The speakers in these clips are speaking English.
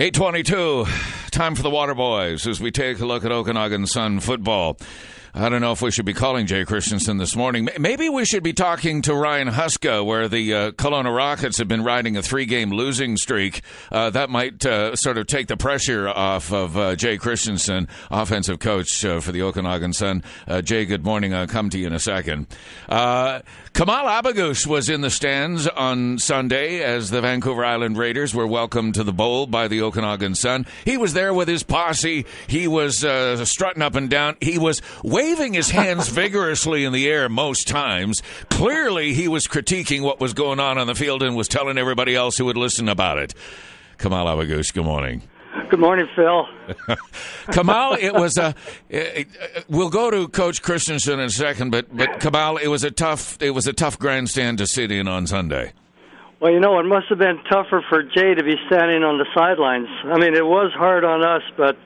822, time for the Water Boys as we take a look at Okanagan Sun football. I don't know if we should be calling Jay Christensen this morning. Maybe we should be talking to Ryan Huska, where the uh, Kelowna Rockets have been riding a three-game losing streak. Uh, that might uh, sort of take the pressure off of uh, Jay Christensen, offensive coach uh, for the Okanagan Sun. Uh, Jay, good morning. I'll come to you in a second. Kamel Abougoush was in the stands on Sunday as the Vancouver Island Raiders were welcomed to the bowl by the Okanagan Sun. He was there with his posse. He was strutting up and down. He was waving his hands vigorously in the air most times. Clearly, he was critiquing what was going on on the field and was telling everybody else who would listen about it. Kamel Abougoush, good morning. Good morning, Phil. Kamel, it was a. It, it, uh, we'll go to Coach Christensen in a second, but but Kamel, it was a tough. It was a tough grandstand to sit in on Sunday. Well, you know, it must have been tougher for Jay to be standing on the sidelines. I mean, it was hard on us, but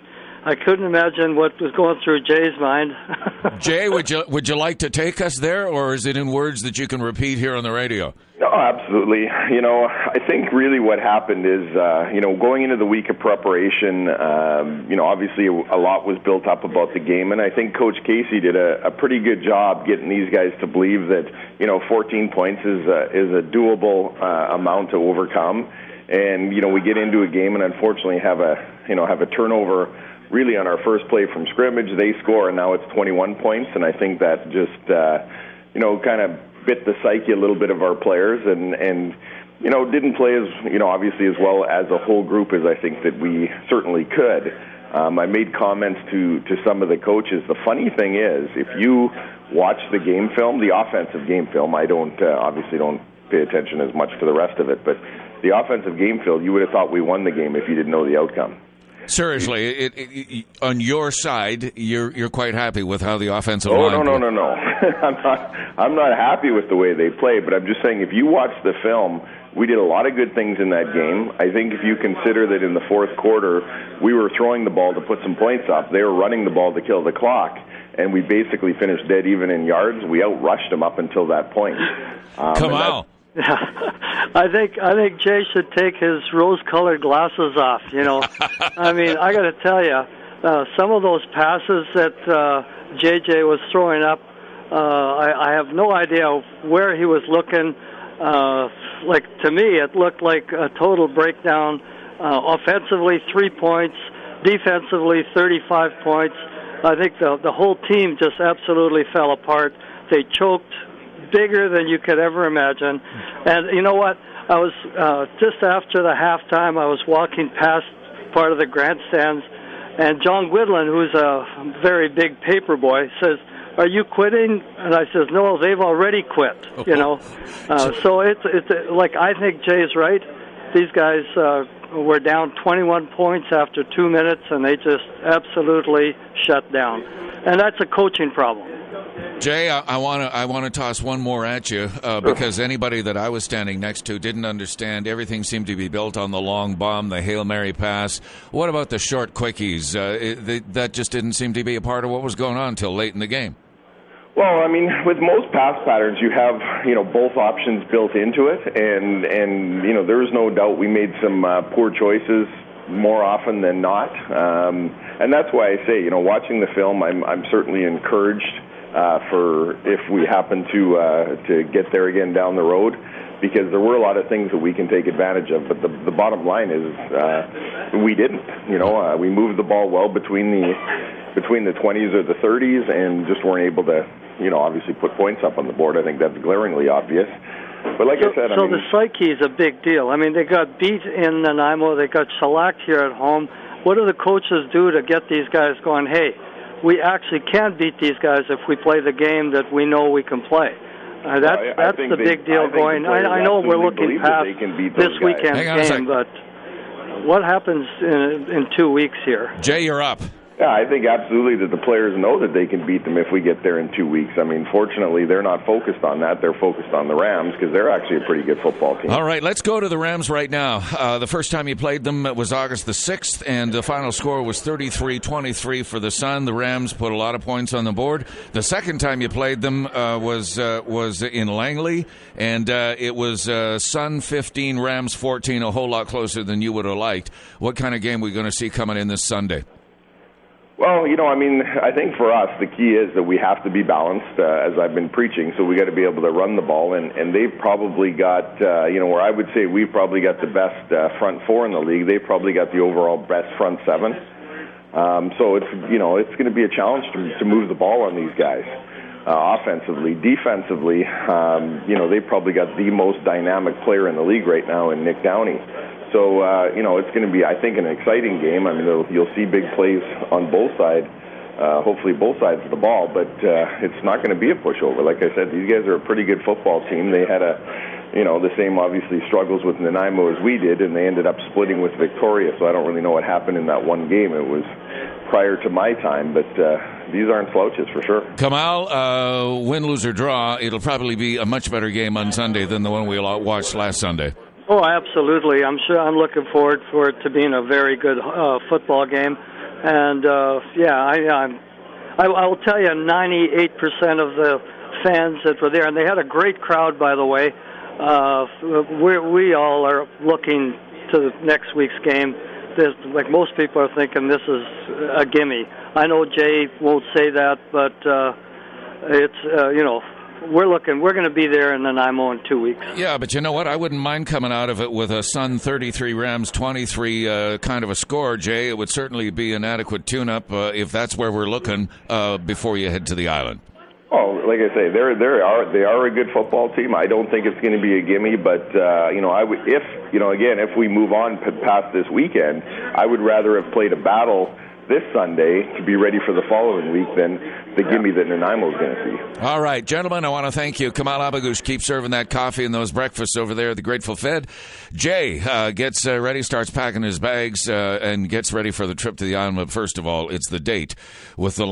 I couldn't imagine what was going through Jay's mind. Jay, would you would you like to take us there, or is it in words that you can repeat here on the radio? No, absolutely. You know, I think really what happened is, uh, you know, going into the week of preparation, um, you know, obviously a lot was built up about the game, and I think Coach Casey did a, a pretty good job getting these guys to believe that, you know, 14 points is a, is a doable uh, amount to overcome. And you know, we get into a game and unfortunately have a, you know, have a turnover really on our first play from scrimmage, they score, and now it's 21 points. And I think that just, uh, you know, kind of bit the psyche a little bit of our players, and and you know didn't play as you know obviously as well as a whole group as I think that we certainly could. Um, I made comments to to some of the coaches. The funny thing is, if you watch the game film, the offensive game film, I don't uh, obviously don't pay attention as much to the rest of it, but the offensive game film, you would have thought we won the game if you didn't know the outcome. Seriously, it, it, on your side, you're you're quite happy with how the offensive oh, line. Oh no no no no! I'm not I'm not happy with the way they play, but I'm just saying if you watch the film, we did a lot of good things in that game. I think if you consider that in the fourth quarter we were throwing the ball to put some points up, they were running the ball to kill the clock, and we basically finished dead even in yards. We outrushed them up until that point. Um, Come on. I think I think Jay should take his rose-colored glasses off. You know, I mean, I got to tell you, uh, some of those passes that uh, JJ was throwing up, uh, I, I have no idea where he was looking. Uh, like to me, it looked like a total breakdown. Uh, offensively, three points. Defensively, 35 points. I think the the whole team just absolutely fell apart. They choked bigger than you could ever imagine. And you know what? I was uh, just after the halftime. I was walking past part of the grandstands, and John Gwidlin, who's a very big paper boy, says, "Are you quitting?" And I says, "No, they've already quit." You know, uh, so it's it's like I think Jay's right. These guys uh, were down 21 points after two minutes, and they just absolutely shut down, and that's a coaching problem. Jay, I want to I want to toss one more at you uh, because anybody that I was standing next to didn't understand. Everything seemed to be built on the long bomb, the hail mary pass. What about the short quickies? Uh, it, they, that just didn't seem to be a part of what was going on until late in the game. Well, I mean, with most pass patterns, you have you know both options built into it, and and you know there's no doubt we made some uh, poor choices more often than not, um, and that's why I say you know watching the film, I'm I'm certainly encouraged uh, for if we happen to uh, to get there again down the road, because there were a lot of things that we can take advantage of. But the the bottom line is uh, we didn't. You know, uh, we moved the ball well between the between the 20s or the 30s, and just weren't able to, you know, obviously put points up on the board. I think that's glaringly obvious. But like so, I said, so I mean, the psyche is a big deal. I mean, they got beat in Nanaimo, they got shellacked here at home. What do the coaches do to get these guys going? Hey, we actually can beat these guys if we play the game that we know we can play. Uh, that's I, I that's the they, big deal I going. I, I know we're looking past this weekend's game, but what happens in, in two weeks here? Jay, you're up. Yeah, I think absolutely that the players know that they can beat them if we get there in two weeks. I mean, fortunately, they're not focused on that. They're focused on the Rams because they're actually a pretty good football team. All right, let's go to the Rams right now. Uh, the first time you played them was August the 6th, and the final score was 33 23 for the Sun. The Rams put a lot of points on the board. The second time you played them uh, was, uh, was in Langley, and uh, it was uh, Sun 15, Rams 14, a whole lot closer than you would have liked. What kind of game are we going to see coming in this Sunday? Well, you know, I mean, I think for us the key is that we have to be balanced, uh, as I've been preaching. So we got to be able to run the ball, and and they've probably got, uh, you know, where I would say we've probably got the best uh, front four in the league. They've probably got the overall best front seven. Um, so it's you know it's going to be a challenge to, to move the ball on these guys. Uh, offensively, defensively, um, you know they've probably got the most dynamic player in the league right now in Nick Downey. So uh, you know, it's going to be, I think, an exciting game. I mean, you'll see big plays on both sides. Uh, hopefully, both sides of the ball, but uh, it's not going to be a pushover. Like I said, these guys are a pretty good football team. They had a, you know, the same obviously struggles with Nanaimo as we did, and they ended up splitting with Victoria. So I don't really know what happened in that one game. It was prior to my time, but uh, these aren't slouches for sure. Kamel, uh, win, lose, or draw, it'll probably be a much better game on Sunday than the one we watched last Sunday. Oh, absolutely. I'm sure. I'm looking forward for it to being a very good uh, football game, and uh, yeah, I, I'm. I, I will tell you, 98% of the fans that were there, and they had a great crowd, by the way. Uh, we we all are looking to next week's game. There's, like most people are thinking this is a gimme. I know Jay won't say that, but uh, it's uh, you know we're looking. We're going to be there in Nanaimo in two weeks. Yeah, but you know what? I wouldn't mind coming out of it with a Sun 33 Rams 23 uh, kind of a score, Jay. It would certainly be an adequate tune-up uh, if that's where we're looking uh, before you head to the island. Oh, like I say, they're they are they are a good football team. I don't think it's going to be a gimme, but uh, you know, I would if you know again if we move on past this weekend, I would rather have played a battle this Sunday to be ready for the following week than the gimme that Nanaimo is going to see. All right, gentlemen, I want to thank you. Kamel Abougoush, keep serving that coffee and those breakfasts over there at the Grateful Fed. Jay uh, gets uh, ready, starts packing his bags, uh, and gets ready for the trip to the island. But first of all, it's the date with the